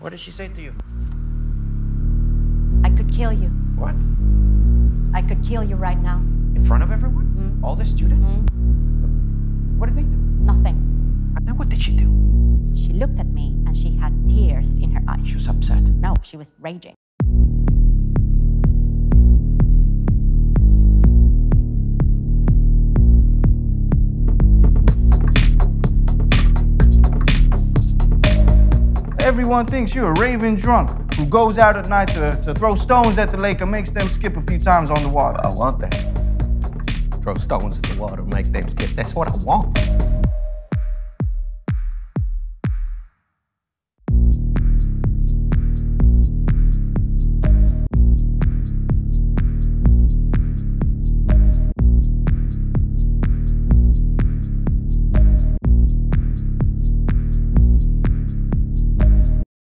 What did she say to you? I could kill you. What? I could kill you right now. In front of everyone? Mm. All the students? Mm. What did they do? Nothing. And then what did she do? She looked at me and she had tears in her eyes. She was upset. No, she was raging. Everyone thinks you're a raving drunk who goes out at night to, to throw stones at the lake and makes them skip a few times on the water. I want that. Throw stones at the water, make them skip. That's what I want.